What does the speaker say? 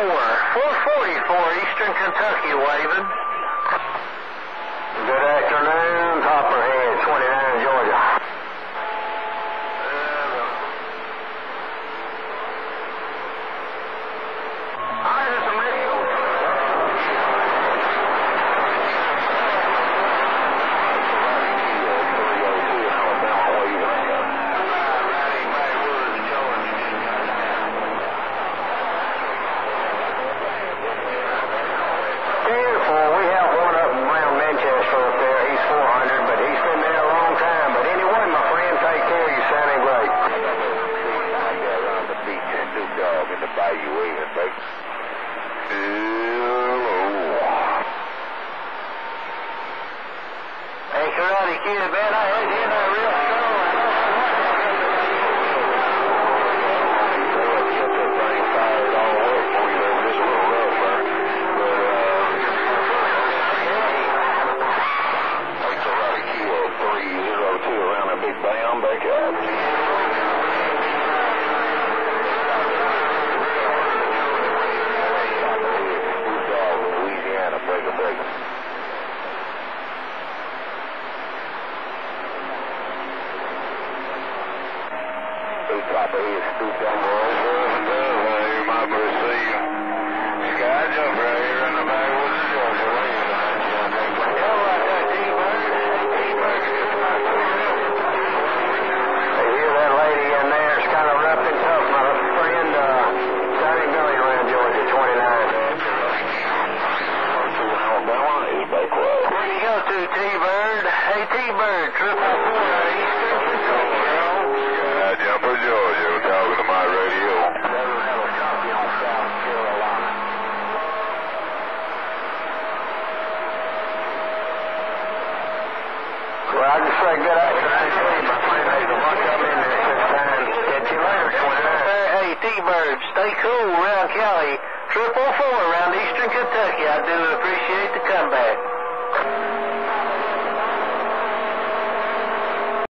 444 Eastern Kentucky waving. Good afternoon. Waving, baby. Hey, Karate Kid, man, I had you in there real Bam, back up. Two top of scoop down the road. You might be see you. Sky jump right here in the back with the Georgia They hear that lady in there. It's kind of rough and tough. My friend, uh, Johnny Billy around Georgia, 29. Alabama is Bakewell. Where you go to, T-Bird? Hey, T-Bird, triple four, Eastern Kentucky, girl. Sky jumper Georgia, talking to my radio. Well, I just say good afternoon to you, my friend. There's a bunch of them in there this time. Catch you later, 29. Hey, hey, T-Bird, stay cool around Cali. Triple four around Eastern Kentucky. I do appreciate the comeback.